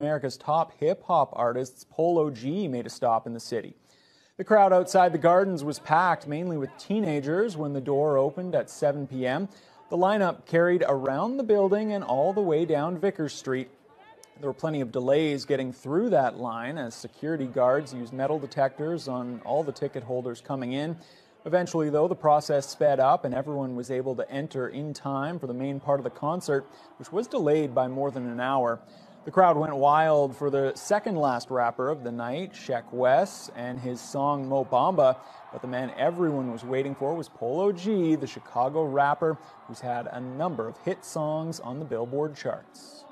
America's top hip hop artists, Polo G, made a stop in the city. The crowd outside the gardens was packed, mainly with teenagers, when the door opened at 7 p.m. The lineup carried around the building and all the way down Vickers Street. There were plenty of delays getting through that line as security guards used metal detectors on all the ticket holders coming in. Eventually, though, the process sped up and everyone was able to enter in time for the main part of the concert, which was delayed by more than an hour. The crowd went wild for the second last rapper of the night, Sheck Wes, and his song Mo Bamba. But the man everyone was waiting for was Polo G, the Chicago rapper who's had a number of hit songs on the Billboard charts.